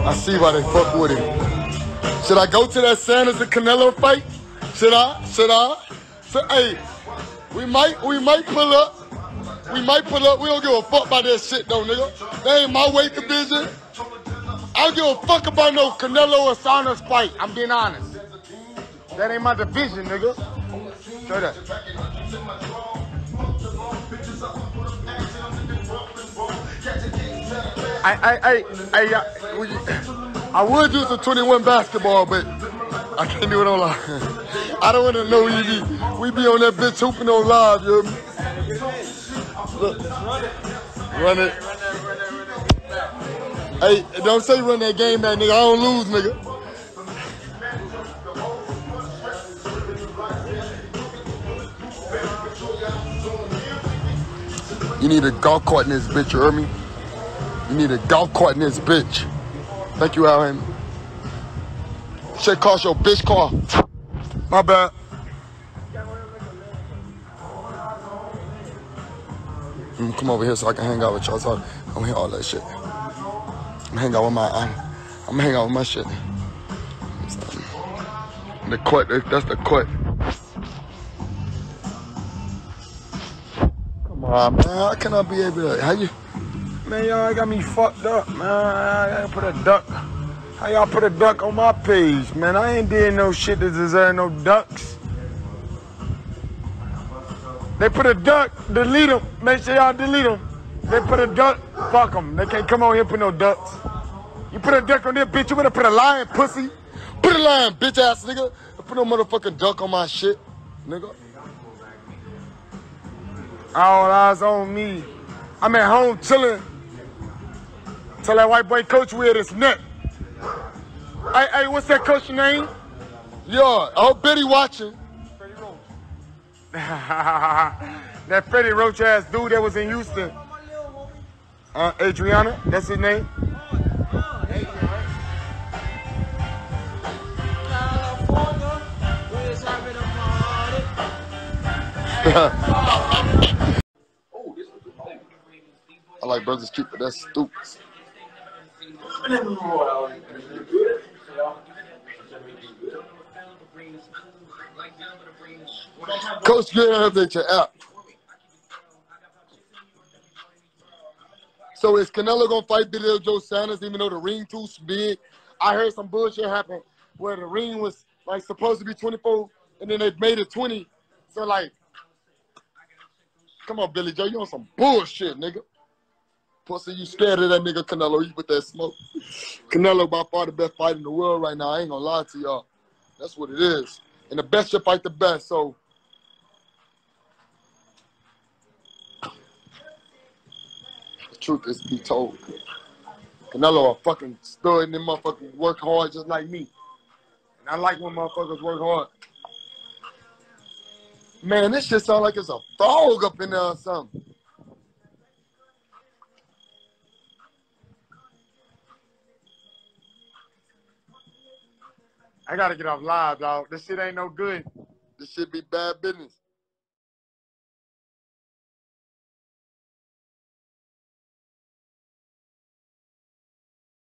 I see why they fuck with him. Should I go to that Saunders and Canelo fight? Should I? Should I? So, hey, we might, we might pull up. We might pull up. We don't give a fuck about that shit though, nigga. That ain't my weight division. I don't give a fuck about no Canelo or fight. I'm being honest. That ain't my division, nigga. Straight up. I, I, I, I, I, we, I would do some 21 basketball, but I can't do it online. I don't want to know we be, we be on that bitch hooping on live, you know? Look, run it. Hey, don't say run that game, man, nigga. I don't lose, nigga. You need a golf cart in this bitch, you heard me? You need a golf cart in this bitch. Thank you, Alan. Shit cost your bitch car. My bad. Mm, come over here so I can hang out with y'all. So I'm gonna hear all that shit. I'm hang out with my. I'm, I'm gonna hang out with my shit. The court. That's the court. Come on, man. How can I be able to? How you? Man, y'all got me fucked up, man. I gotta put a duck. How y'all put a duck on my page, man? I ain't did no shit that deserve no ducks. They put a duck, delete them. Make sure y'all delete them. They put a duck, fuck them. They can't come on here put no ducks. You put a duck on there, bitch, you better put a lion, pussy. Put a lion, bitch ass nigga. Put no motherfucking duck on my shit, nigga. All eyes on me. I'm at home chilling. Tell that white boy coach wear his neck. Hey, hey, what's that coach name? Yeah, I hope Betty watching. Freddie Roach. that Freddie Roach ass dude that was in Houston. Uh, Adriana, that's his name. I like brothers keep but that's stupid. Coach, an update your app. So is Canelo gonna fight Billy Joe Saunders even though the ring too big? I heard some bullshit happen where the ring was like supposed to be 24 and then they made it 20. So like, come on, Billy Joe, you on some bullshit, nigga. Pussy, you scared of that nigga Canelo? You with that smoke. Canelo by far the best fighter in the world right now. I ain't gonna lie to y'all. That's what it is. And the best should fight the best. So the truth is be told. Canelo a fucking stud and them motherfuckers work hard just like me. And I like when motherfuckers work hard. Man, this shit sound like it's a frog up in there or something. I gotta get off live, dog. This shit ain't no good. This shit be bad business.